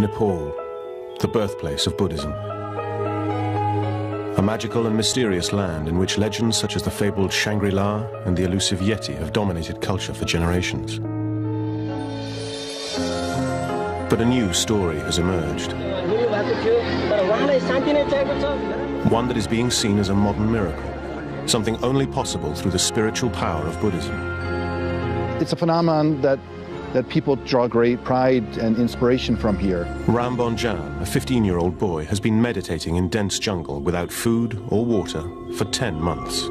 Nepal, the birthplace of Buddhism. A magical and mysterious land in which legends such as the fabled Shangri-La and the elusive Yeti have dominated culture for generations. But a new story has emerged. One that is being seen as a modern miracle, something only possible through the spiritual power of Buddhism. It's a phenomenon that that people draw great pride and inspiration from here. Ram Bomjon, a 15 year old boy, has been meditating in dense jungle without food or water for 10 months.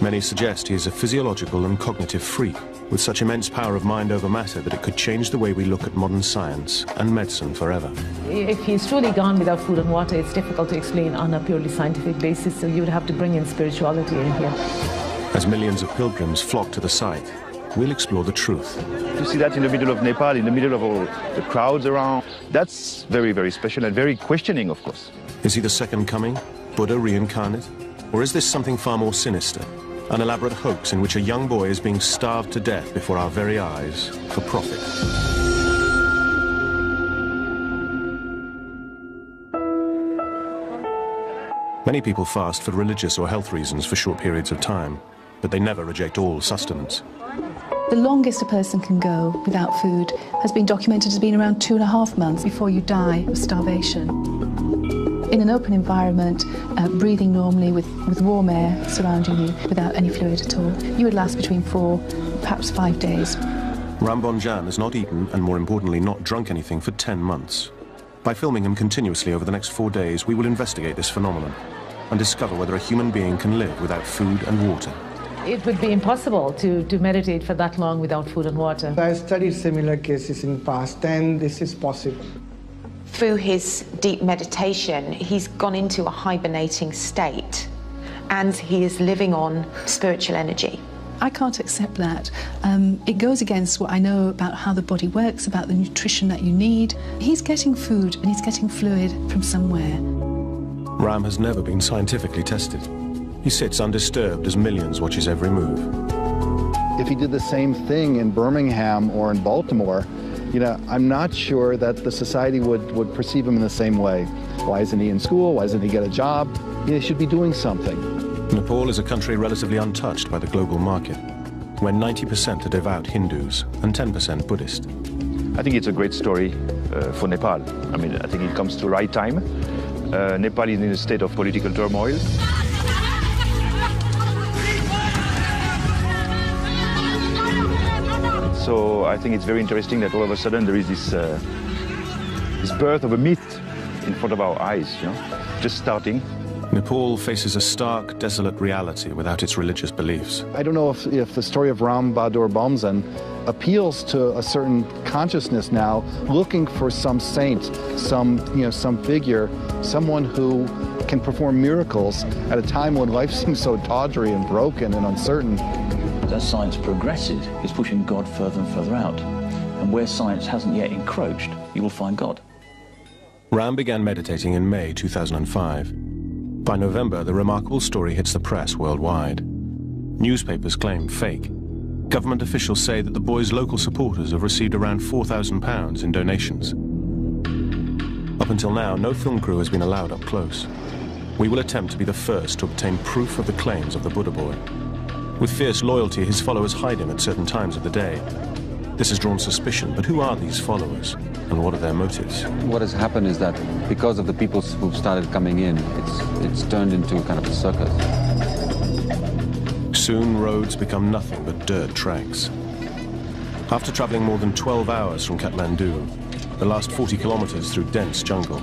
Many suggest he is a physiological and cognitive freak with such immense power of mind over matter that it could change the way we look at modern science and medicine forever. If he's truly gone without food and water, it's difficult to explain on a purely scientific basis, so you would have to bring in spirituality in here. As millions of pilgrims flock to the site, we'll explore the truth. To see that in the middle of Nepal, in the middle of all the crowds around, that's very, very special and very questioning, of course. Is he the second coming, Buddha reincarnate? Or is this something far more sinister? An elaborate hoax in which a young boy is being starved to death before our very eyes for profit. Many people fast for religious or health reasons for short periods of time, but they never reject all sustenance. The longest a person can go without food has been documented as being around two and a half months before you die of starvation. In an open environment, uh, breathing normally with, with warm air surrounding you without any fluid at all, you would last between four, perhaps five days. Ram Bomjon has not eaten and, more importantly, not drunk anything for 10 months. By filming him continuously over the next four days, we will investigate this phenomenon and discover whether a human being can live without food and water. It would be impossible to, to meditate for that long without food and water. I studied similar cases in past and this is possible. Through his deep meditation, he's gone into a hibernating state and he is living on spiritual energy. I can't accept that. Um, it goes against what I know about how the body works, about the nutrition that you need. He's getting food and he's getting fluid from somewhere. Ram has never been scientifically tested. He sits undisturbed as millions watch his every move. If he did the same thing in Birmingham or in Baltimore, you know, I'm not sure that the society would, would perceive him in the same way. Why isn't he in school? Why doesn't he get a job? He should be doing something. Nepal is a country relatively untouched by the global market, where 90% are devout Hindus and 10% Buddhist. I think it's a great story uh, for Nepal. I mean, I think it comes to the right time. Uh, Nepal is in a state of political turmoil. So I think it's very interesting that all of a sudden there is this, uh, this birth of a myth in front of our eyes, you know, just starting. Nepal faces a stark, desolate reality without its religious beliefs. I don't know if, if the story of Ram Bahadur Bomjon appeals to a certain consciousness now, looking for some saint, some, you know, some figure, someone who can perform miracles at a time when life seems so tawdry and broken and uncertain. As science progresses, it's pushing God further and further out. And where science hasn't yet encroached, you will find God. Ram began meditating in May 2005. By November, the remarkable story hits the press worldwide. Newspapers claim fake. Government officials say that the boy's local supporters have received around £4,000 in donations. Up until now, no film crew has been allowed up close. We will attempt to be the first to obtain proof of the claims of the Buddha boy. With fierce loyalty, his followers hide him at certain times of the day. This has drawn suspicion, but who are these followers, and what are their motives? What has happened is that because of the people who've started coming in, it's, it's turned into kind of a circus. Soon, roads become nothing but dirt tracks. After traveling more than 12 hours from Kathmandu, the last 40 kilometers through dense jungle,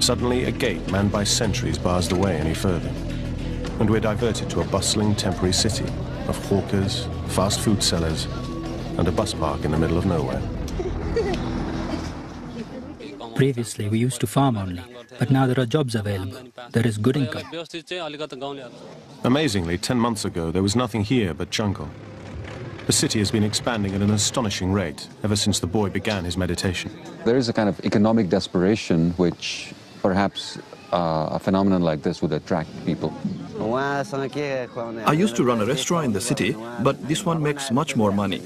suddenly a gate manned by sentries bars the way any further and we're diverted to a bustling temporary city of hawkers, fast food sellers, and a bus park in the middle of nowhere. Previously, we used to farm only, but now there are jobs available. There is good income. Amazingly, 10 months ago, there was nothing here but jungle. The city has been expanding at an astonishing rate ever since the boy began his meditation. There is a kind of economic desperation which perhaps uh, a phenomenon like this would attract people. I used to run a restaurant in the city, but this one makes much more money.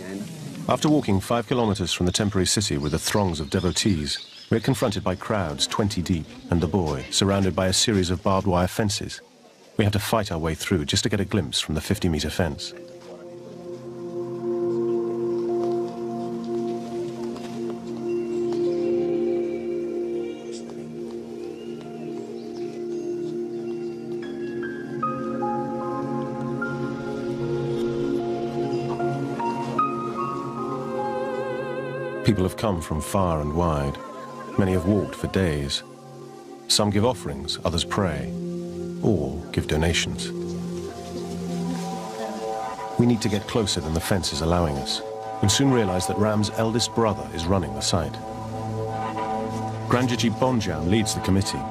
After walking five kilometers from the temporary city with the throngs of devotees, we're confronted by crowds 20 deep and the boy surrounded by a series of barbed wire fences. We have to fight our way through just to get a glimpse from the 50 meter fence. People have come from far and wide. Many have walked for days. Some give offerings, others pray, or give donations. We need to get closer than the fence is allowing us, and soon realize that Ram's eldest brother is running the site. Granjit Bomjon leads the committee,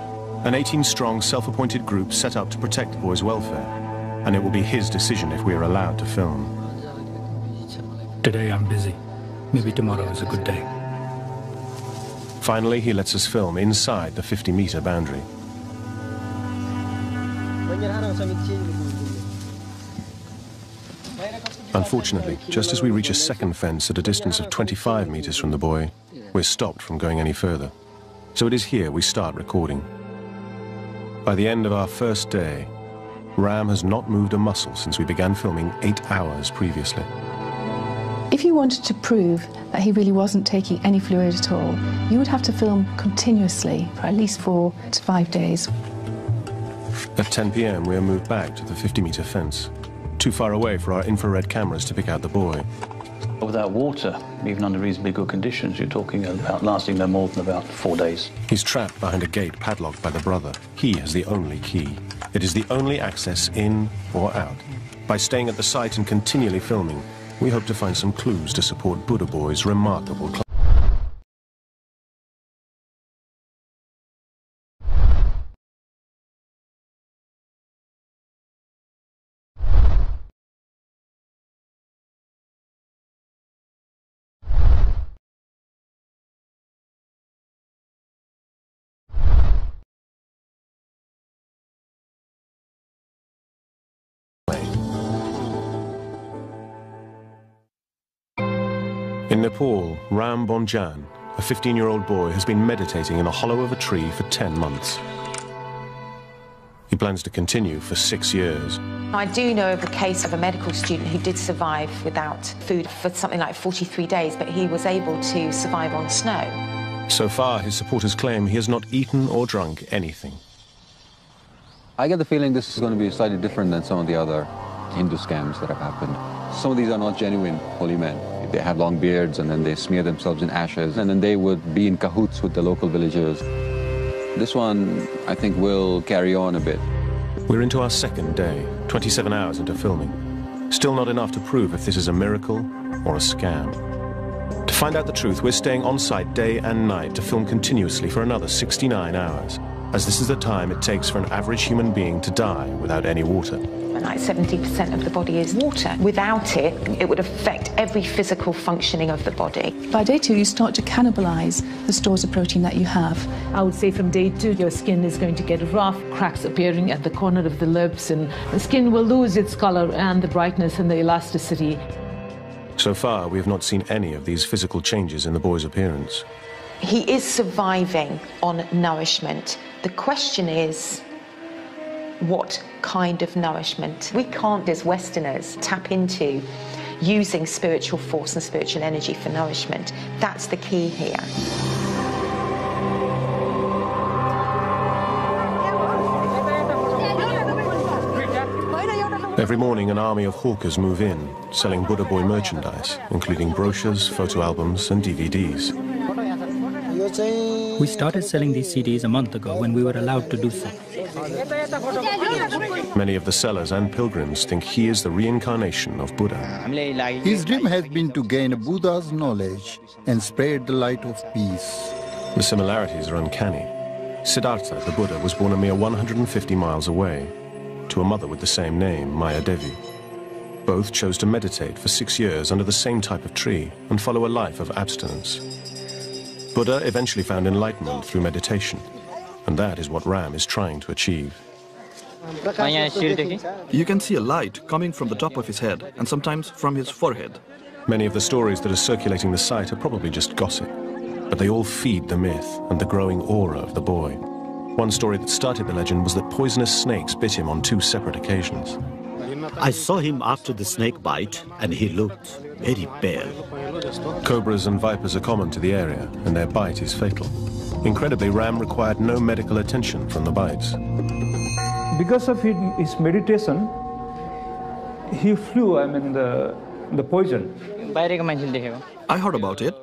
an 18-strong self-appointed group set up to protect the boy's welfare, and it will be his decision if we are allowed to film. Today I'm busy. Maybe tomorrow is a good day. Finally, he lets us film inside the 50-meter boundary. Unfortunately, just as we reach a second fence at a distance of 25 meters from the boy, we're stopped from going any further. So it is here we start recording. By the end of our first day, Ram has not moved a muscle since we began filming eight hours previously. If you wanted to prove that he really wasn't taking any fluid at all, you would have to film continuously for at least four to five days. At 10 p.m., we are moved back to the 50-meter fence, too far away for our infrared cameras to pick out the boy. Without water, even under reasonably good conditions, you're talking about lasting no more than about four days. He's trapped behind a gate padlocked by the brother. He has the only key. It is the only access in or out. By staying at the site and continually filming, we hope to find some clues to support Buddha Boy's remarkable In Nepal, Ram Bomjon, a 15-year-old boy, has been meditating in the hollow of a tree for 10 months. He plans to continue for six years. I do know of a case of a medical student who did survive without food for something like 43 days, but he was able to survive on snow. So far, his supporters claim he has not eaten or drunk anything. I get the feeling this is going to be slightly different than some of the other Hindu scams that have happened. Some of these are not genuine holy men. They have long beards and then they smear themselves in ashes and then they would be in cahoots with the local villagers. This one, I think, will carry on a bit. We're into our second day, 27 hours into filming. Still not enough to prove if this is a miracle or a scam. To find out the truth, we're staying on site day and night to film continuously for another 69 hours, as this is the time it takes for an average human being to die without any water. Like 70% of the body is water. Without it, it would affect every physical functioning of the body. By day two, you start to cannibalize the stores of protein that you have. I would say from day two, your skin is going to get rough, cracks appearing at the corner of the lips, and the skin will lose its color and the brightness and the elasticity. So far, we have not seen any of these physical changes in the boy's appearance. He is surviving on nourishment. The question is, what kind of nourishment? We can't, as Westerners, tap into using spiritual force and spiritual energy for nourishment. That's the key here. Every morning, an army of hawkers move in, selling Buddha Boy merchandise, including brochures, photo albums, and DVDs. We started selling these CDs a month ago when we were allowed to do so. Many of the sellers and pilgrims think he is the reincarnation of Buddha. His dream has been to gain Buddha's knowledge and spread the light of peace. The similarities are uncanny. Siddhartha, the Buddha, was born a mere 150 miles away, to a mother with the same name, Maya Devi. Both chose to meditate for six years under the same type of tree and follow a life of abstinence. Buddha eventually found enlightenment through meditation, and that is what Ram is trying to achieve. You can see a light coming from the top of his head and sometimes from his forehead. Many of the stories that are circulating the site are probably just gossip, but they all feed the myth and the growing aura of the boy. One story that started the legend was that poisonous snakes bit him on two separate occasions. I saw him after the snake bite, and he looked very pale. Cobras and vipers are common to the area, and their bite is fatal. Incredibly, Ram required no medical attention from the bites. Because of his meditation, he flew, I mean, the, the poison. I heard about it.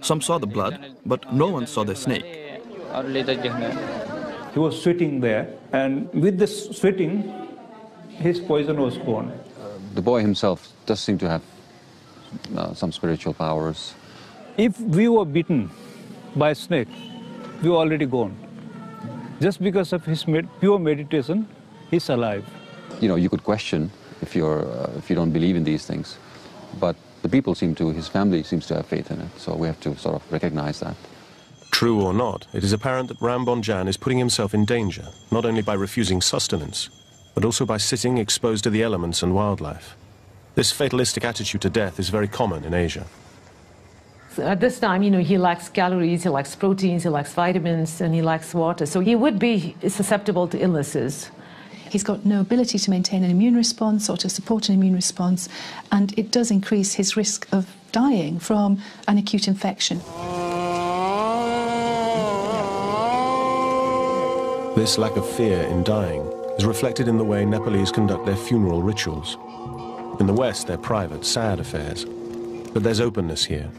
Some saw the blood, but no one saw the snake. He was sweating there, and with the sweating, his poison was gone. The boy himself does seem to have uh, some spiritual powers. If we were bitten by a snake, we were already gone. Just because of his med pure meditation, he's alive. You know, you could question if you're uh, if you don't believe in these things, but the people seem to, his family seems to have faith in it. So we have to sort of recognize that. True or not, it is apparent that Ram Bomjon is putting himself in danger, not only by refusing sustenance, but also by sitting exposed to the elements and wildlife. This fatalistic attitude to death is very common in Asia. So at this time, you know, he lacks calories, he lacks proteins, he lacks vitamins, and he lacks water. So he would be susceptible to illnesses. He's got no ability to maintain an immune response or to support an immune response, and it does increase his risk of dying from an acute infection. This lack of fear in dying is reflected in the way Nepalese conduct their funeral rituals. In the West, they're private, sad affairs. But there's openness here,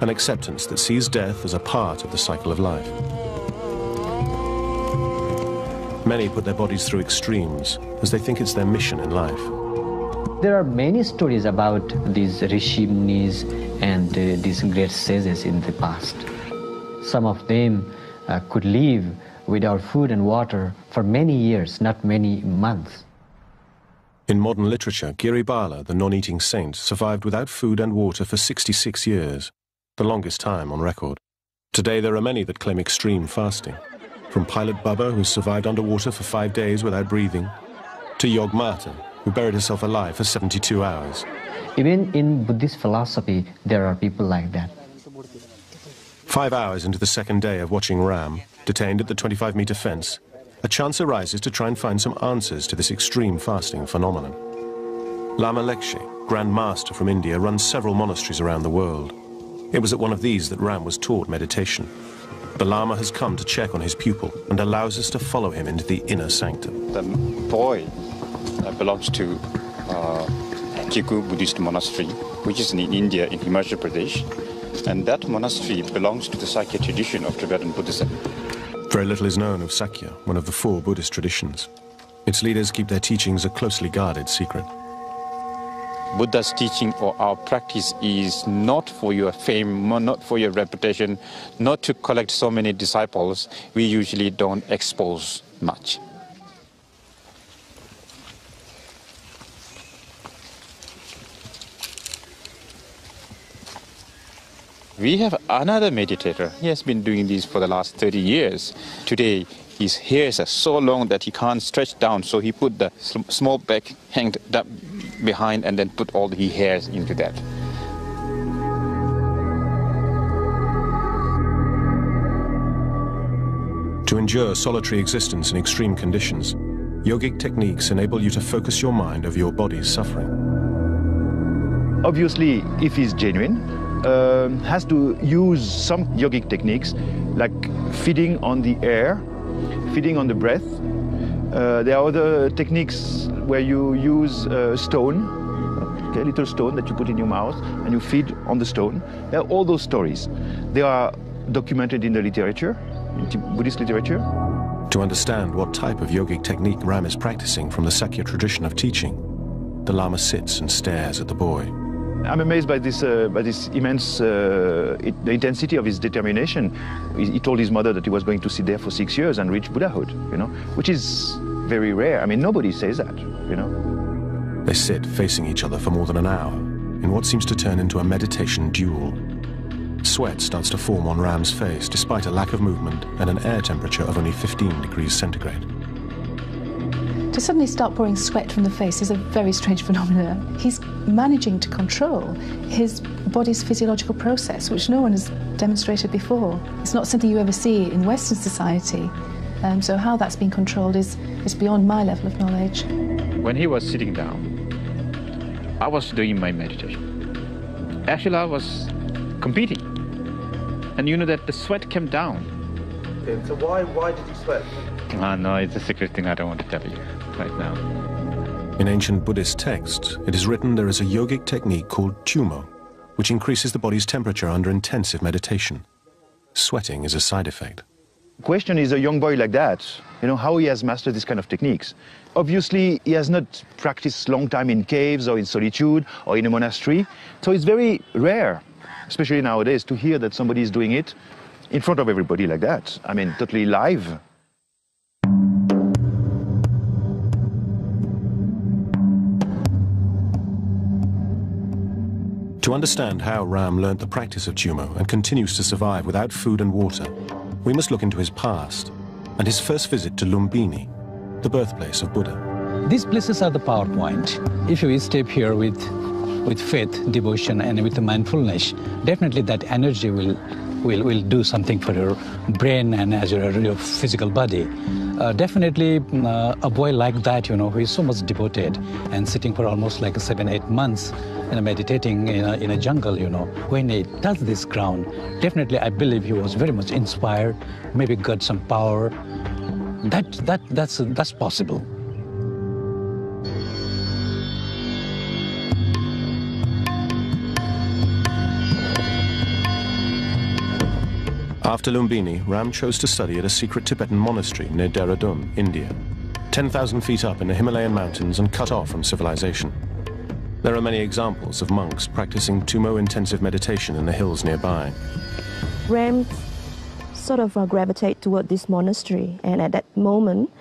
an acceptance that sees death as a part of the cycle of life. Many put their bodies through extremes, as they think it's their mission in life. There are many stories about these rishi munis and uh, these great sages in the past. Some of them uh, could live without food and water for many years, not many months. In modern literature, Giribala, the non-eating saint, survived without food and water for 66 years, the longest time on record. Today there are many that claim extreme fasting, from Pilot Baba, who survived underwater for five days without breathing, to Yog Mata, who buried herself alive for 72 hours. Even in Buddhist philosophy, there are people like that. Five hours into the second day of watching Ram, detained at the 25-meter fence, a chance arises to try and find some answers to this extreme fasting phenomenon. Lama Lekshe, Grand Master from India, runs several monasteries around the world. It was at one of these that Ram was taught meditation. The Lama has come to check on his pupil and allows us to follow him into the inner sanctum. The boy uh, belongs to uh, Kiku Buddhist monastery, which is in India, in Himachal Pradesh. And that monastery belongs to the Sakya tradition of Tibetan Buddhism. Very little is known of Sakya, one of the four Buddhist traditions. Its leaders keep their teachings a closely guarded secret. Buddha's teaching or our practice is not for your fame, not for your reputation, not to collect so many disciples. We usually don't expose much. We have another meditator. He has been doing this for the last 30 years. Today, his hairs are so long that he can't stretch down, so he put the small back hanged behind and then put all the hairs into that. To endure solitary existence in extreme conditions, yogic techniques enable you to focus your mind over your body's suffering. Obviously, if he's genuine, uh, has to use some yogic techniques like feeding on the air, feeding on the breath. Uh, there are other techniques where you use a stone, okay, a little stone that you put in your mouth and you feed on the stone. There are all those stories. They are documented in the literature, in Buddhist literature. To understand what type of yogic technique Ram is practicing from the Sakya tradition of teaching, the Lama sits and stares at the boy. I'm amazed by this, uh, by this immense, uh, it, the intensity of his determination. He, he, told his mother that he was going to sit there for six years and reach Buddhahood, you know, which is very rare. I mean, nobody says that, you know. They sit facing each other for more than an hour in what seems to turn into a meditation duel. Sweat starts to form on Ram's face despite a lack of movement and an air temperature of only 15 degrees centigrade. To suddenly start pouring sweat from the face is a very strange phenomenon. He's managing to control his body's physiological process, which no one has demonstrated before. It's not something you ever see in Western society. Um, so how that's been controlled is, is beyond my level of knowledge. When he was sitting down, I was doing my meditation. Actually, I was competing. And you know that the sweat came down. Okay, so why, why did you sweat? Ah, no, it's a secret thing I don't want to tell you right now. In ancient Buddhist texts, it is written there is a yogic technique called tumo, which increases the body's temperature under intensive meditation. Sweating is a side effect. Question is a young boy like that, you know, how he has mastered this kind of techniques. Obviously, he has not practiced long time in caves or in solitude or in a monastery, so it's very rare, especially nowadays, to hear that somebody is doing it in front of everybody like that. I mean, totally live. To understand how Ram learnt the practice of Tumo and continues to survive without food and water, we must look into his past and his first visit to Lumbini, the birthplace of Buddha. These places are the power point. If you step here with, with faith, devotion, and with mindfulness, definitely that energy will, will, will do something for your brain and as your, your physical body. Uh, definitely uh, a boy like that, you know, who is so much devoted and sitting for almost like seven, eight months and meditating in a, in a jungle, you know, when he touched this ground, definitely I believe he was very much inspired, maybe got some power. That, that, that's, that's possible. After Lumbini, Ram chose to study at a secret Tibetan monastery near Dehradun, India, 10,000 feet up in the Himalayan mountains and cut off from civilization. There are many examples of monks practicing Tumo intensive meditation in the hills nearby. Ram sort of uh, gravitate toward this monastery, and at that moment,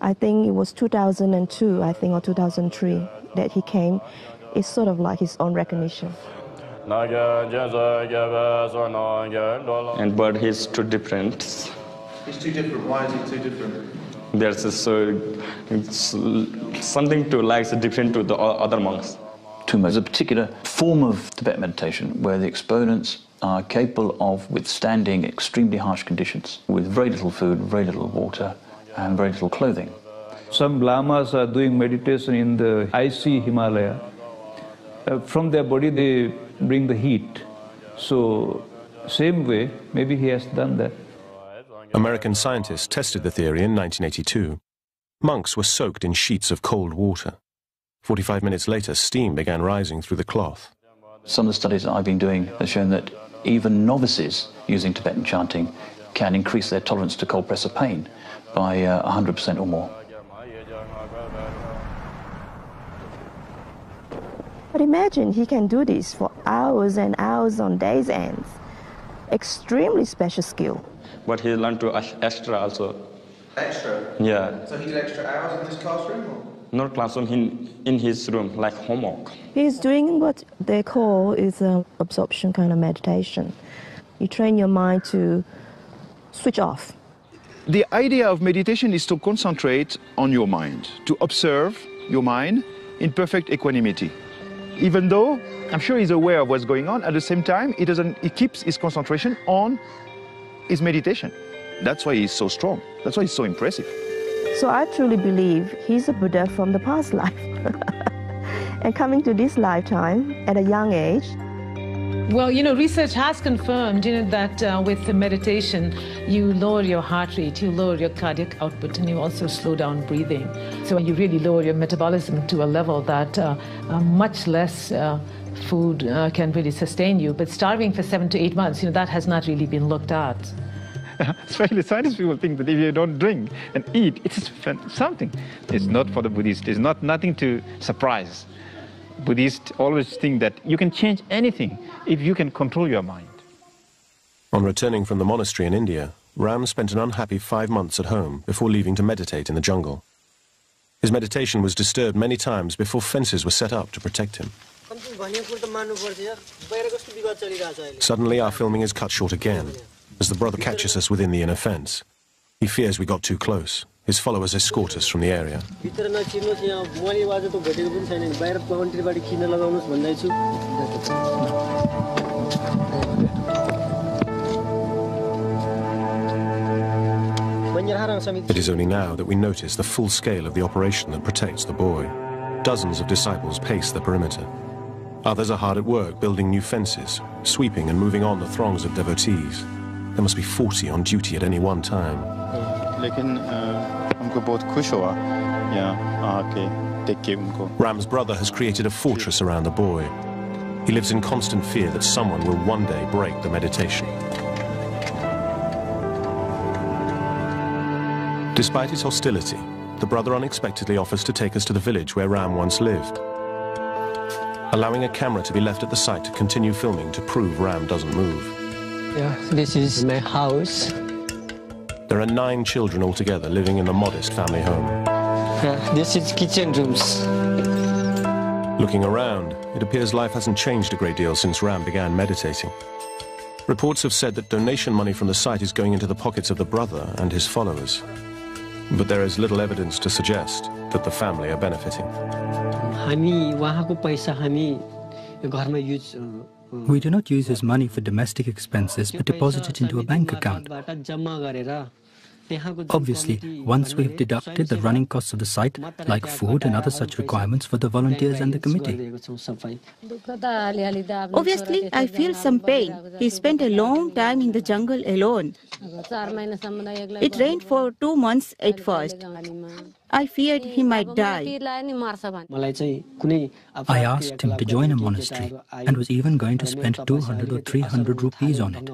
I think it was 2002, I think, or 2003, that he came. It's sort of like his own recognition. And but he's too different. He's too different. Why is he too different? There's a, so it's something to like different to the other monks. Tumo is a particular form of Tibetan meditation where the exponents are capable of withstanding extremely harsh conditions with very little food, very little water, and very little clothing. Some lamas are doing meditation in the icy Himalaya. Uh, from their body, they bring the heat. So, same way, maybe he has done that. American scientists tested the theory in 1982. Monks were soaked in sheets of cold water. 45 minutes later, steam began rising through the cloth. Some of the studies that I've been doing have shown that even novices using Tibetan chanting can increase their tolerance to cold pressor pain by uh, 100% or more. But imagine he can do this for hours and hours on days ends. Extremely special skill. But he learned to extra also. Extra? Yeah. So he did extra hours in this classroom? Or? Not classroom, in, in his room, like homework. He's doing what they call is an absorption kind of meditation. You train your mind to switch off. The idea of meditation is to concentrate on your mind, to observe your mind in perfect equanimity. Even though I'm sure he's aware of what's going on, at the same time, he, doesn't, he keeps his concentration on his meditation. That's why he's so strong. That's why he's so impressive. So I truly believe he's a Buddha from the past life. and coming to this lifetime at a young age. Well, you know, research has confirmed, you know, that uh, with the meditation, you lower your heart rate, you lower your cardiac output, and you also slow down breathing. So you really lower your metabolism to a level that uh, uh, much less uh, food uh, can really sustain you. But starving for seven to eight months, you know, that has not really been looked at. Especially scientists people think that if you don't drink and eat, it's something. It's not for the Buddhists. It's not nothing to surprise. Buddhists always think that you can change anything if you can control your mind. On returning from the monastery in India, Ram spent an unhappy five months at home before leaving to meditate in the jungle. His meditation was disturbed many times before fences were set up to protect him. Suddenly, our filming is cut short again as the brother catches us within the inner fence. He fears we got too close His followers escort us from the area. It is only now that we notice the full scale of the operation that protects the boy. Dozens of disciples pace the perimeter. Others are hard at work building new fences, sweeping and moving on the throngs of devotees. There must be 40 on duty at any one time. Ram's brother has created a fortress around the boy. He lives in constant fear that someone will one day break the meditation. Despite his hostility, the brother unexpectedly offers to take us to the village where Ram once lived, allowing a camera to be left at the site to continue filming to prove Ram doesn't move. Yeah, this is my house. There are nine children altogether living in the modest family home. Yeah, this is kitchen rooms. Looking around, it appears life hasn't changed a great deal since Ram began meditating. Reports have said that donation money from the site is going into the pockets of the brother and his followers. But there is little evidence to suggest that the family are benefiting. We do not use his money for domestic expenses but deposit it into a bank account. Obviously, once we've deducted the running costs of the site, like food and other such requirements for the volunteers and the committee. Obviously, I feel some pain. He spent a long time in the jungle alone. It rained for two months at first. I feared he might die. I asked him to join a monastery and was even going to spend 200 or 300 rupees on it.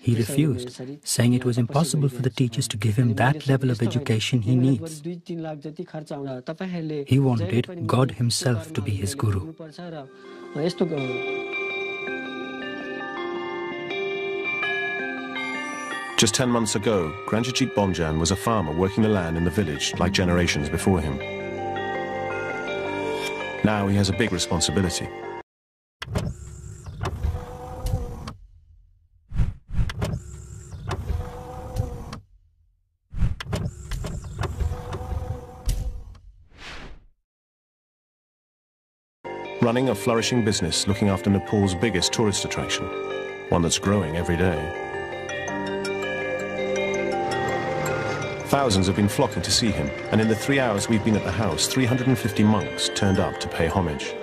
He refused, saying it was impossible for the teachers to give him that level of education he needs. He wanted God Himself to be his guru. Just 10 months ago, Granjajit Bomjon was a farmer working the land in the village like generations before him. Now he has a big responsibility. Running a flourishing business looking after Nepal's biggest tourist attraction, one that's growing every day. Thousands have been flocking to see him, and in the three hours we've been at the house, 350 monks turned up to pay homage.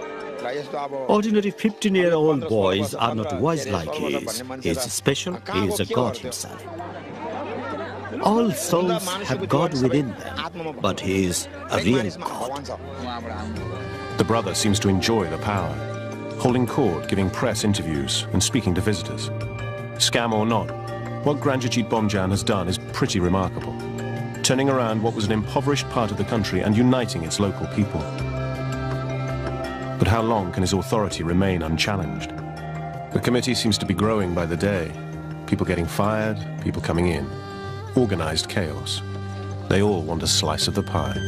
Ordinary 15-year-old boys are not wise like he is. He is special, he is a god himself. All souls have God within them, but he is a real God. The brother seems to enjoy the power, holding court, giving press interviews, and speaking to visitors. Scam or not, what Granjajit Bomjon has done is pretty remarkable, turning around what was an impoverished part of the country and uniting its local people. But how long can his authority remain unchallenged? The committee seems to be growing by the day. People getting fired, people coming in. Organized chaos. They all want a slice of the pie.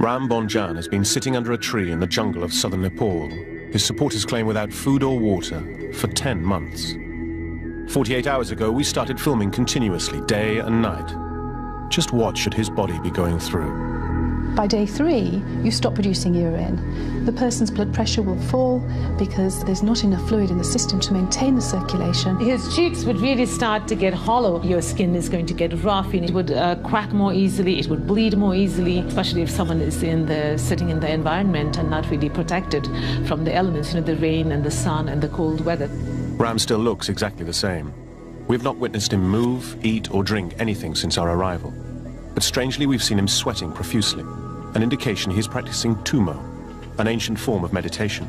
Ram Bomjon has been sitting under a tree in the jungle of southern Nepal, his supporters claim without food or water, for 10 months. 48 hours ago, we started filming continuously, day and night. Just what should his body be going through? By day three, you stop producing urine. The person's blood pressure will fall because there's not enough fluid in the system to maintain the circulation. His cheeks would really start to get hollow. Your skin is going to get rough and it would uh, crack more easily. It would bleed more easily, especially if someone is in the sitting in the environment and not really protected from the elements, you know, the rain and the sun and the cold weather. Ram still looks exactly the same. We've not witnessed him move, eat, or drink anything since our arrival. But strangely, we've seen him sweating profusely an indication he's practicing tumo, an ancient form of meditation.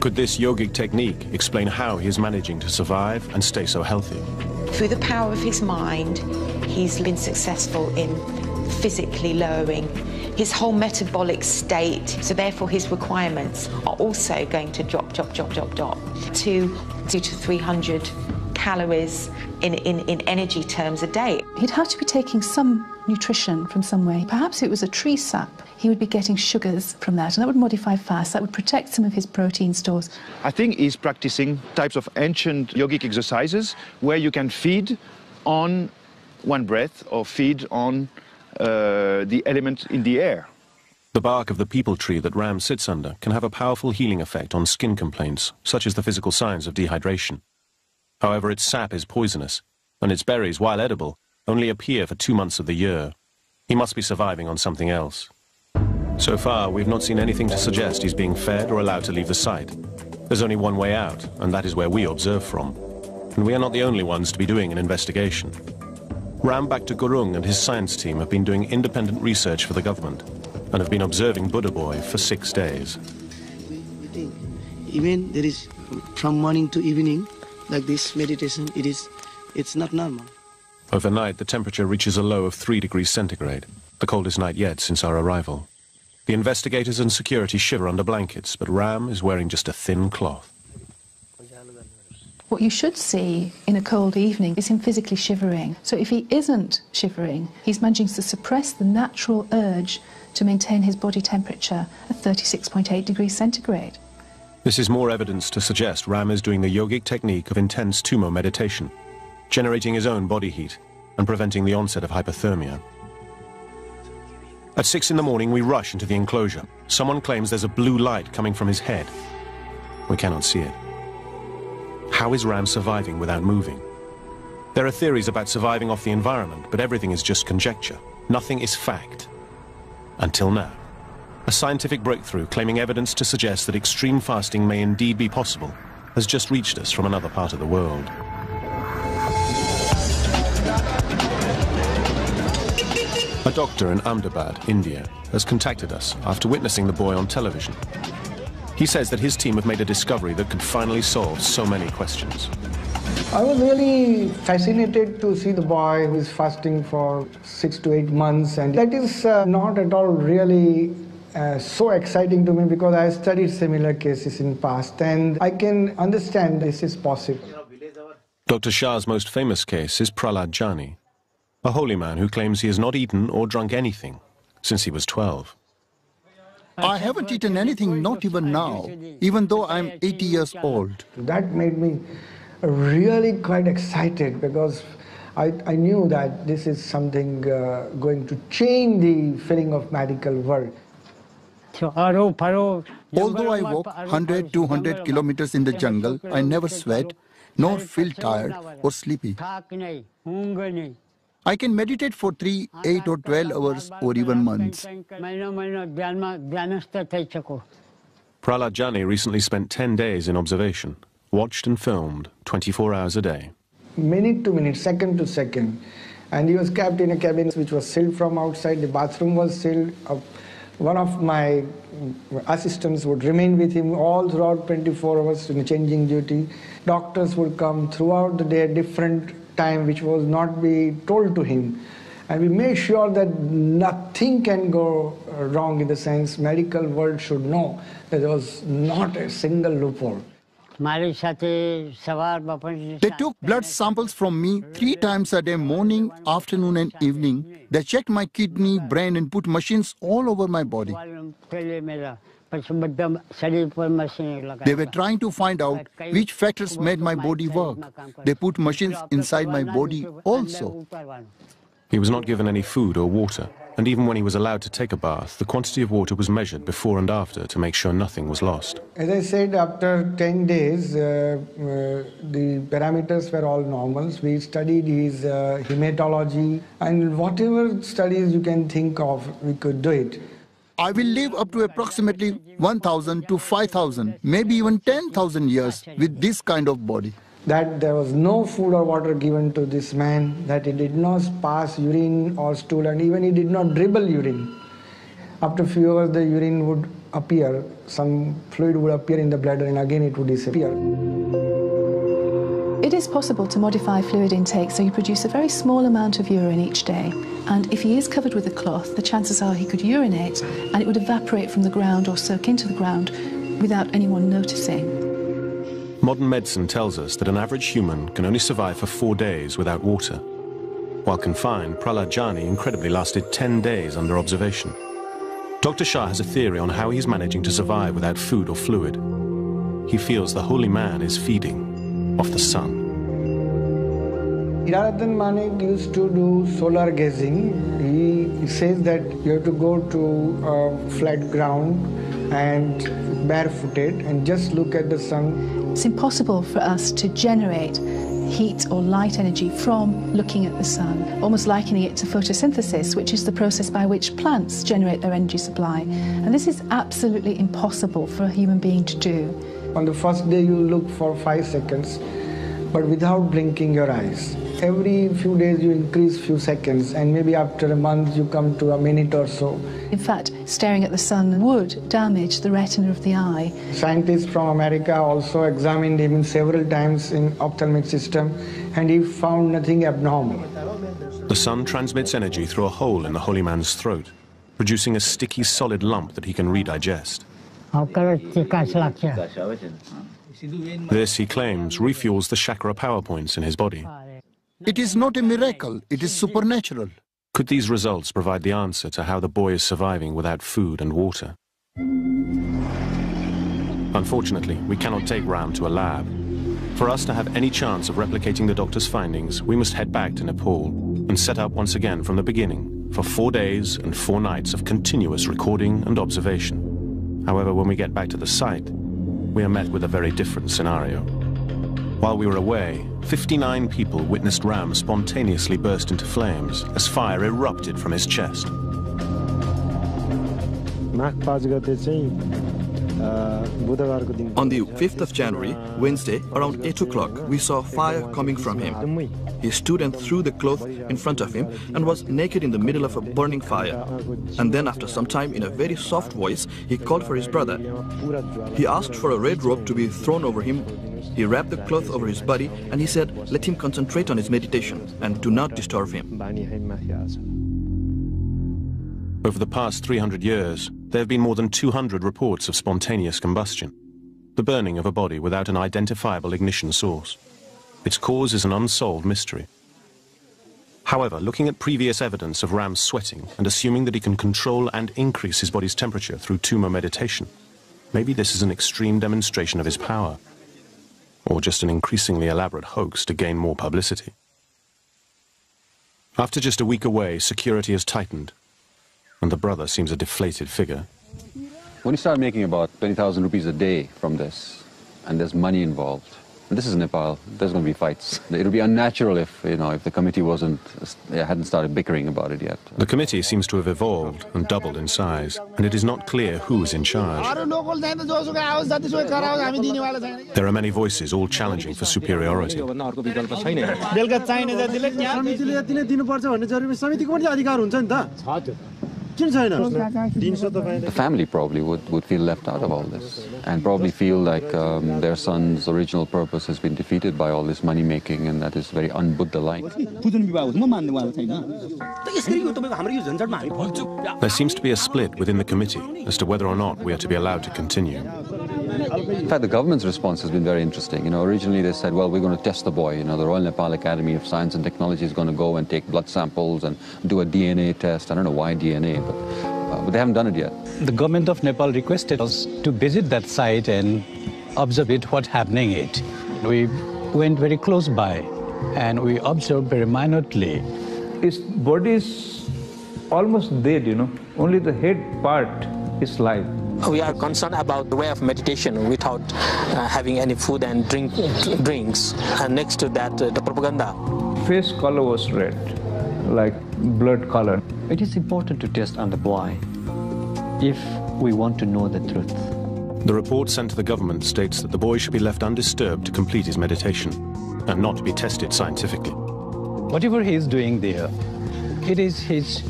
Could this yogic technique explain how he is managing to survive and stay so healthy? Through the power of his mind, he's been successful in physically lowering his whole metabolic state. So therefore his requirements are also going to drop, drop, drop, drop, drop to two to 300 calories in, in, in energy terms a day. He'd have to be taking some nutrition from somewhere. Perhaps it was a tree sap. He would be getting sugars from that, and that would modify fast. That would protect some of his protein stores. I think he's practicing types of ancient yogic exercises where you can feed on one breath or feed on uh, the element in the air. The bark of the peepal tree that Ram sits under can have a powerful healing effect on skin complaints, such as the physical signs of dehydration. However, its sap is poisonous, and its berries, while edible, only appear for two months of the year. He must be surviving on something else. So far, we've not seen anything to suggest he's being fed or allowed to leave the site. There's only one way out, and that is where we observe from. And we are not the only ones to be doing an investigation. Ram Bhakta Gurung and his science team have been doing independent research for the government and have been observing Buddha Boy for six days. Even there is from morning to evening, like this meditation, it is, it's not normal. Overnight, the temperature reaches a low of 3 degrees centigrade, the coldest night yet since our arrival. The investigators and security shiver under blankets, but Ram is wearing just a thin cloth. What you should see in a cold evening is him physically shivering. So if he isn't shivering, he's managing to suppress the natural urge to maintain his body temperature at 36.8 degrees centigrade. This is more evidence to suggest Ram is doing the yogic technique of intense tummo meditation, generating his own body heat and preventing the onset of hypothermia. At six in the morning, we rush into the enclosure. Someone claims there's a blue light coming from his head. We cannot see it. How is Ram surviving without moving? There are theories about surviving off the environment, but everything is just conjecture. Nothing is fact. Until now. A scientific breakthrough claiming evidence to suggest that extreme fasting may indeed be possible has just reached us from another part of the world. A doctor in Ahmedabad, India, has contacted us after witnessing the boy on television. He says that his team have made a discovery that could finally solve so many questions. I was really fascinated to see the boy who is fasting for six to eight months, and that is uh, not at all really uh, so exciting to me because I studied similar cases in past, and I can understand this is possible. Dr. Shah's most famous case is Prahlad Jani, a holy man who claims he has not eaten or drunk anything since he was 12. I haven't eaten anything, not even now, even though I'm 80 years old. That made me really quite excited because I, I knew that this is something uh, going to change the feeling of medical world. Although I walk 100, 200 kilometers in the jungle, I never sweat, nor feel tired or sleepy. I can meditate for 3, 8 or 12 hours or even months. Prahlad Jani recently spent 10 days in observation, watched and filmed 24 hours a day. Minute to minute, second to second. And he was kept in a cabin which was sealed from outside. The bathroom was sealed. Uh, one of my assistants would remain with him all throughout 24 hours in changing duty. Doctors would come throughout the day, different time which was not be told to him. And we made sure that nothing can go wrong in the sense medical world should know that there was not a single loophole. They took blood samples from me three times a day, morning, afternoon and evening. They checked my kidney, brain and put machines all over my body. They were trying to find out which factors made my body work. They put machines inside my body also. He was not given any food or water, and even when he was allowed to take a bath, the quantity of water was measured before and after to make sure nothing was lost. As I said, after 10 days, uh, uh, the parameters were all normals. We studied his uh, hematology, and whatever studies you can think of, we could do it. I will live up to approximately 1,000 to 5,000, maybe even 10,000 years with this kind of body. That there was no food or water given to this man, that he did not pass urine or stool, and even he did not dribble urine. After a few hours, the urine would appear, some fluid would appear in the bladder, and again it would disappear. It is possible to modify fluid intake so you produce a very small amount of urine each day. And if he is covered with a cloth, the chances are he could urinate and it would evaporate from the ground or soak into the ground without anyone noticing. Modern medicine tells us that an average human can only survive for four days without water. While confined, Prahlad Jani incredibly lasted 10 days under observation. Dr. Shah has a theory on how he's managing to survive without food or fluid. He feels the holy man is feeding off the sun. Janaardhan Manek used to do solar gazing. He says that you have to go to a flat ground and barefooted and just look at the sun. It's impossible for us to generate heat or light energy from looking at the sun, almost likening it to photosynthesis, which is the process by which plants generate their energy supply. And this is absolutely impossible for a human being to do. On the first day, you look for five seconds, but without blinking your eyes every few days you increase few seconds and maybe after a month you come to a minute or so. In fact, staring at the sun would damage the retina of the eye. Scientists from America also examined him several times in ophthalmic system and he found nothing abnormal. The sun transmits energy through a hole in the holy man's throat, producing a sticky solid lump that he can redigest. This, he claims, refuels the chakra power points in his body. It is not a miracle, it is supernatural. Could these results provide the answer to how the boy is surviving without food and water? Unfortunately, we cannot take Ram to a lab. For us to have any chance of replicating the doctor's findings, we must head back to Nepal and set up once again from the beginning for four days and four nights of continuous recording and observation. However, when we get back to the site, we are met with a very different scenario. While we were away, 59 people witnessed Ram spontaneously burst into flames as fire erupted from his chest. On the 5th of January, Wednesday, around 8 o'clock, we saw fire coming from him. He stood and threw the cloth in front of him and was naked in the middle of a burning fire. And then after some time, in a very soft voice, he called for his brother. He asked for a red robe to be thrown over him. He wrapped the cloth over his body and he said, let him concentrate on his meditation and do not disturb him. Over the past 300 years, there have been more than 200 reports of spontaneous combustion, the burning of a body without an identifiable ignition source. Its cause is an unsolved mystery. However, looking at previous evidence of Ram's sweating and assuming that he can control and increase his body's temperature through tummo meditation, maybe this is an extreme demonstration of his power, or just an increasingly elaborate hoax to gain more publicity. After just a week away, security has tightened, and the brother seems a deflated figure. When you start making about 20,000 rupees a day from this, and there's money involved, this is Nepal, there's going to be fights. It would be unnatural if, you know, if the committee wasn't, hadn't started bickering about it yet. The committee seems to have evolved and doubled in size, and it is not clear who is in charge. There are many voices, all challenging for superiority. The family probably would, would feel left out of all this and probably feel like um, their son's original purpose has been defeated by all this money making and that is very un-Buddha-like. There seems to be a split within the committee as to whether or not we are to be allowed to continue. In fact, the government's response has been very interesting. You know, originally they said, well, we're going to test the boy. You know, the Royal Nepal Academy of Science and Technology is going to go and take blood samples and do a DNA test. I don't know why DNA, but, uh, but they haven't done it yet. The government of Nepal requested us to visit that site and observe it, what's happening it. We went very close by and we observed very minutely. His body is almost dead, you know. Only the head part is live. We are concerned about the way of meditation without uh, having any food and drink drinks. And next to that, uh, the propaganda. Face color was red, like blood color. It is important to test on the boy if we want to know the truth. The report sent to the government states that the boy should be left undisturbed to complete his meditation and not be tested scientifically. Whatever he is doing there, it is his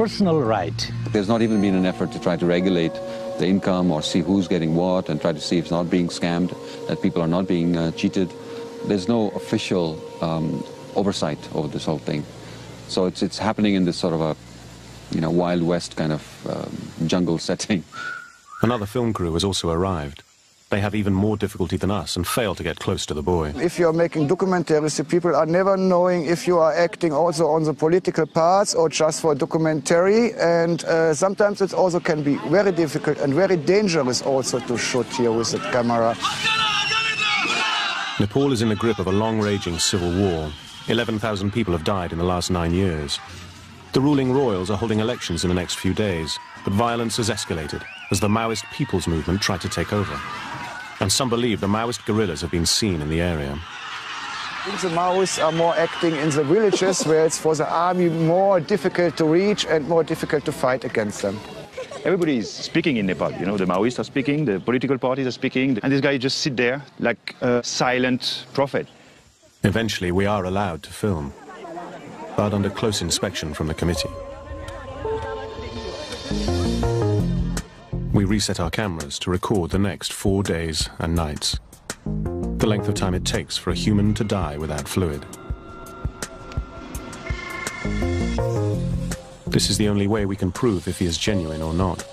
personal right. There's not even been an effort to try to regulate the income or see who's getting what and try to see if it's not being scammed, that people are not being uh, cheated. There's no official um, oversight over this whole thing. So it's, it's happening in this sort of a, you know, Wild West kind of um, jungle setting. Another film crew has also arrived. They have even more difficulty than us and fail to get close to the boy. If you're making documentaries, the people are never knowing if you are acting also on the political parts or just for documentary. And uh, sometimes it also can be very difficult and very dangerous also to shoot here with the camera. Nepal is in the grip of a long-raging civil war. 11,000 people have died in the last nine years. The ruling royals are holding elections in the next few days, but violence has escalated as the Maoist People's Movement try to take over. And some believe the Maoist guerrillas have been seen in the area. The Maoists are more acting in the villages where it's for the army more difficult to reach and more difficult to fight against them. Everybody is speaking in Nepal. You know, the Maoists are speaking, the political parties are speaking, and this guy just sit there like a silent prophet. Eventually, we are allowed to film, but under close inspection from the committee. We reset our cameras to record the next four days and nights, the length of time it takes for a human to die without fluid. This is the only way we can prove if he is genuine or not.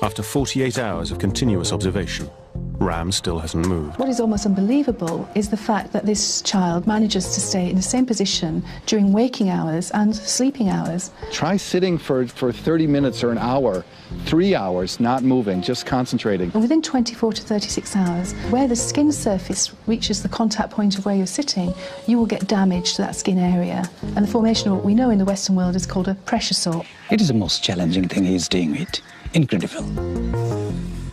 After 48 hours of continuous observation, Ram still hasn't moved. What is almost unbelievable is the fact that this child manages to stay in the same position during waking hours and sleeping hours. Try sitting for, for 30 minutes or an hour, three hours, not moving, just concentrating. And within 24 to 36 hours, where the skin surface reaches the contact point of where you're sitting, you will get damage to that skin area. And the formation of what we know in the Western world is called a pressure sore. It is the most challenging thing he's doing it. Incredible.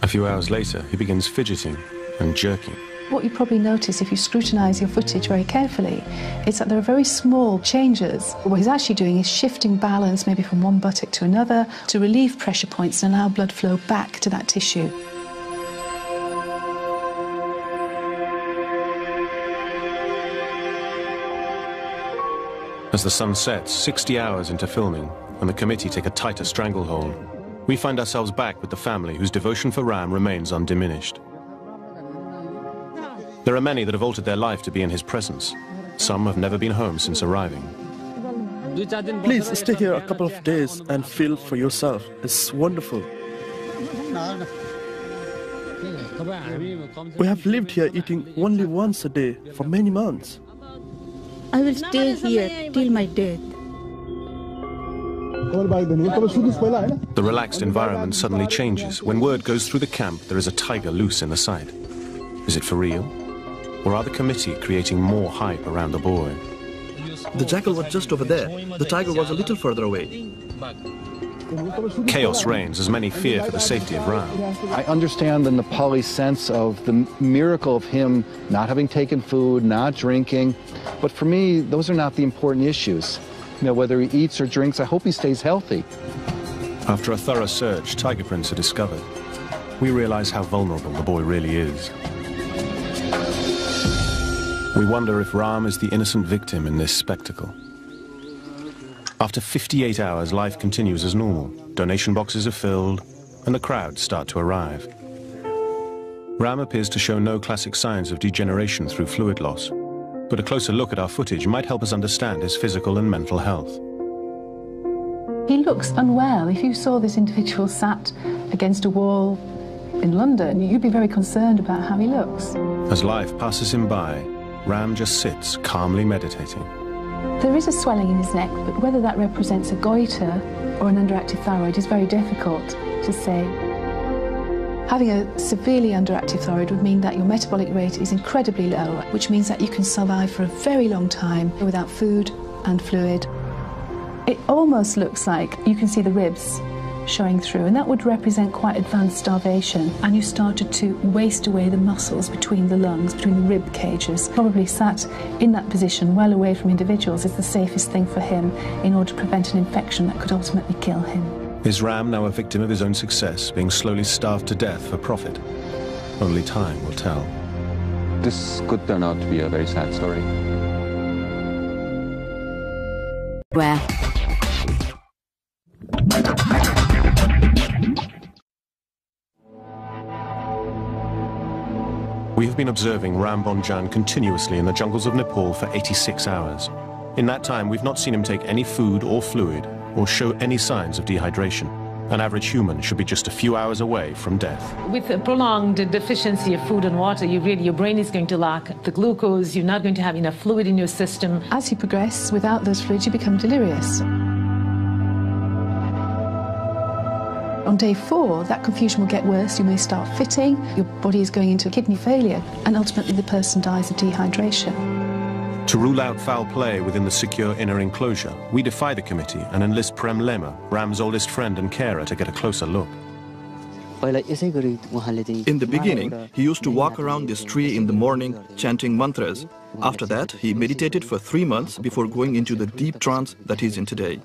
A few hours later, he begins fidgeting and jerking. What you probably notice if you scrutinise your footage very carefully is that there are very small changes. What he's actually doing is shifting balance maybe from one buttock to another to relieve pressure points and allow blood flow back to that tissue. As the sun sets, 60 hours into filming, and the committee take a tighter stranglehold, we find ourselves back with the family whose devotion for Ram remains undiminished. There are many that have altered their life to be in his presence. Some have never been home since arriving. Please stay here a couple of days and feel for yourself. It's wonderful. We have lived here eating only once a day for many months. I will stay here till my death. The relaxed environment suddenly changes when word goes through the camp there is a tiger loose in the site. Is it for real? Or are the committee creating more hype around the boy? The jackal was just over there. The tiger was a little further away. Chaos reigns as many fear for the safety of Ram. I understand the Nepali sense of the miracle of him not having taken food, not drinking, but for me, those are not the important issues. Know, whether he eats or drinks, I hope he stays healthy. After a thorough search, tiger prints are discovered. We realize how vulnerable the boy really is. We wonder if Ram is the innocent victim in this spectacle. After 58 hours, life continues as normal. Donation boxes are filled, and the crowds start to arrive. Ram appears to show no classic signs of degeneration through fluid loss, but a closer look at our footage might help us understand his physical and mental health. He looks unwell. If you saw this individual sat against a wall in London, you'd be very concerned about how he looks. As life passes him by, Ram just sits calmly meditating. There is a swelling in his neck, but whether that represents a goiter or an underactive thyroid is very difficult to say. Having a severely underactive thyroid would mean that your metabolic rate is incredibly low, which means that you can survive for a very long time without food and fluid. It almost looks like you can see the ribs showing through, and that would represent quite advanced starvation. And you started to waste away the muscles between the lungs, between the rib cages. Probably sat in that position well away from individuals is the safest thing for him in order to prevent an infection that could ultimately kill him. Is Ram now a victim of his own success, being slowly starved to death for profit? Only time will tell. This could turn out to be a very sad story. Where? We have been observing Ram Bomjon continuously in the jungles of Nepal for 86 hours. In that time, we've not seen him take any food or fluid or show any signs of dehydration. An average human should be just a few hours away from death. With a prolonged deficiency of food and water, you really, your brain is going to lack the glucose, you're not going to have enough fluid in your system. As you progress, without those fluids, you become delirious. On day four, that confusion will get worse. You may start fitting, your body is going into kidney failure, and ultimately the person dies of dehydration. To rule out foul play within the secure inner enclosure, we defy the committee and enlist Prem Lema, Ram's oldest friend and carer, to get a closer look. In the beginning, he used to walk around this tree in the morning chanting mantras. After that, he meditated for three months before going into the deep trance that he's in today.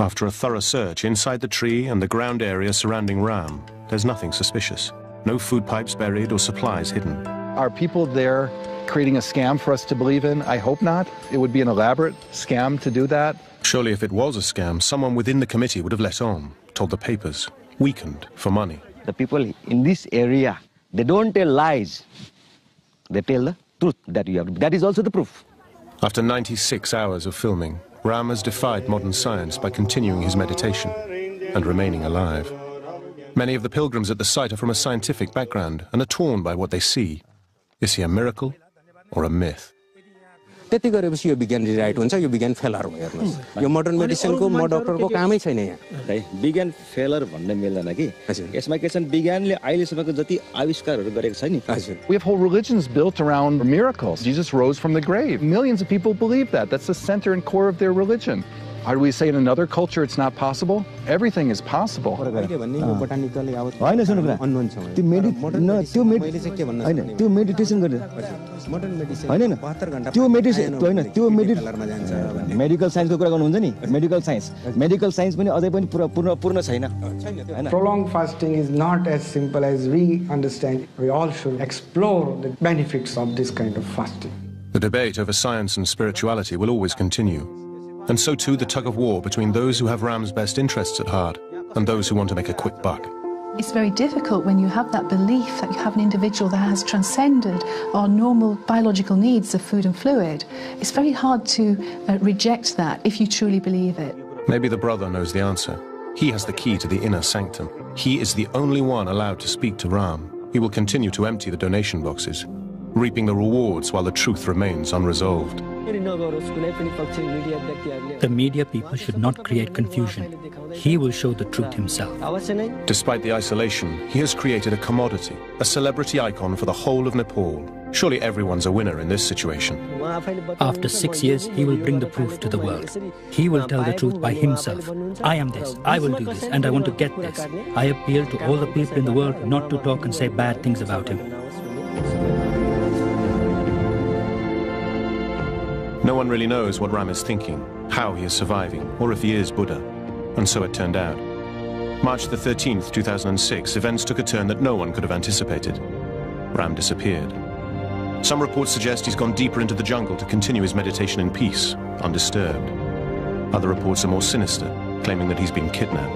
After a thorough search inside the tree and the ground area surrounding Ram, there's nothing suspicious. No food pipes buried or supplies hidden. Are people there creating a scam for us to believe in? I hope not. It would be an elaborate scam to do that. Surely if it was a scam, someone within the committee would have let on, told the papers, weakened for money. The people in this area, they don't tell lies. They tell the truth that you have. That is also the proof. After 96 hours of filming, Ram has defied modern science by continuing his meditation and remaining alive. Many of the pilgrims at the site are from a scientific background and are torn by what they see. Is he a miracle or a myth? त्यति गरेपछि यो विज्ञान rewrite हुन्छ यो विज्ञान failure हो हेर्नुहोस् यो modern मेडिसिनको म डक्टरको कामै छैन यहाँ विज्ञान फेलर भन्ने मिल्दैन कि यसमा के छन् विज्ञानले अहिलेसम्मको जति आविष्कारहरू गरेको छ नि We have whole religions built around miracles. Jesus rose from the grave. Millions of people believe that. That's the center and core of their religion. How do we say in another culture it's not possible? Everything is possible. होइन सुन्नु कुरा त्यो मेडि त्यो होइन त्यो meditation गरेर होइन त्यो मेडिटेसन होइन त्यो मेडि मेडिकल साइन्सको कुरा गर्नुहुन्छ नि मेडिकल साइन्स मेडिकल साइन्स पनि अझै पनि पूर्ण पूर्ण छैन Prolonged fasting is not as simple as we understand. We all should explore the benefits of this kind of fasting. The debate over science and spirituality will always continue. And so too the tug of war between those who have Ram's best interests at heart and those who want to make a quick buck. It's very difficult when you have that belief that you have an individual that has transcended our normal biological needs of food and fluid. It's very hard to uh, reject that if you truly believe it. Maybe the brother knows the answer. He has the key to the inner sanctum. He is the only one allowed to speak to Ram. He will continue to empty the donation boxes, reaping the rewards while the truth remains unresolved. The media people should not create confusion. He will show the truth himself. Despite the isolation, he has created a commodity, a celebrity icon for the whole of Nepal. Surely everyone's a winner in this situation. After six years, he will bring the proof to the world. He will tell the truth by himself. I am this, I will do this, and I want to get this. I appeal to all the people in the world not to talk and say bad things about him. No one really knows what Ram is thinking, how he is surviving, or if he is Buddha. And so it turned out. March the 13th, 2006, events took a turn that no one could have anticipated. Ram disappeared. Some reports suggest he's gone deeper into the jungle to continue his meditation in peace, undisturbed. Other reports are more sinister, claiming that he's been kidnapped.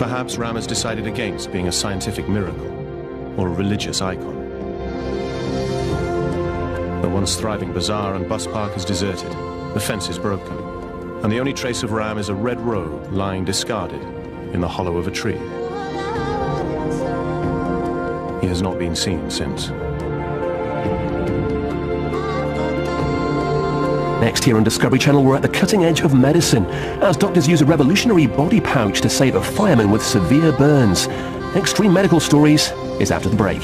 Perhaps Ram has decided against being a scientific miracle or a religious icon. The once thriving bazaar and bus park is deserted. The fence is broken. And the only trace of Ram is a red robe lying discarded in the hollow of a tree. He has not been seen since. Next here on Discovery Channel, we're at the cutting edge of medicine as doctors use a revolutionary body pouch to save a fireman with severe burns. Extreme Medical Stories is after the break.